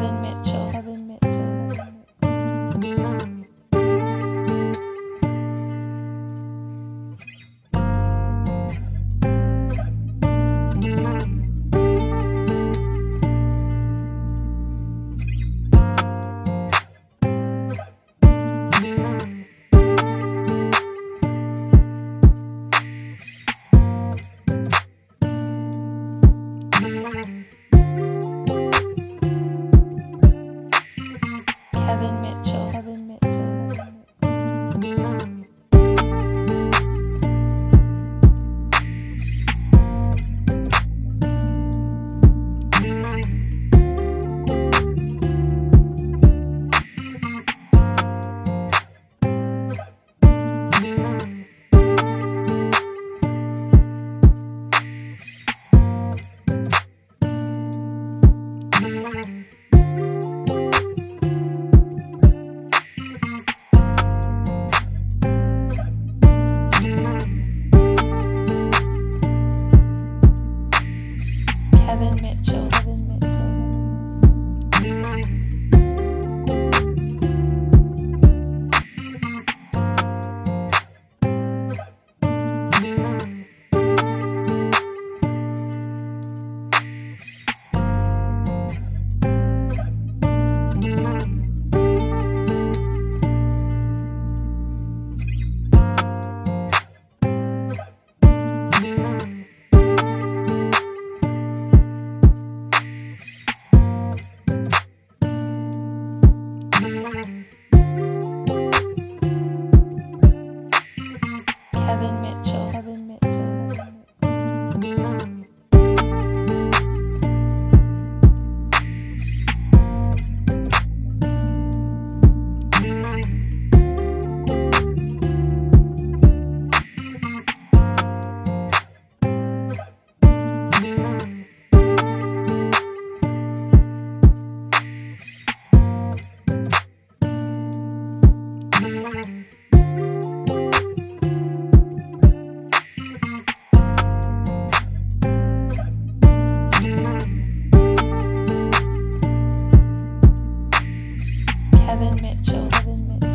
Robin Mitchell. Evan Mitchell. Evan Mitchell. Evan Mitchell. Evan Mitchell.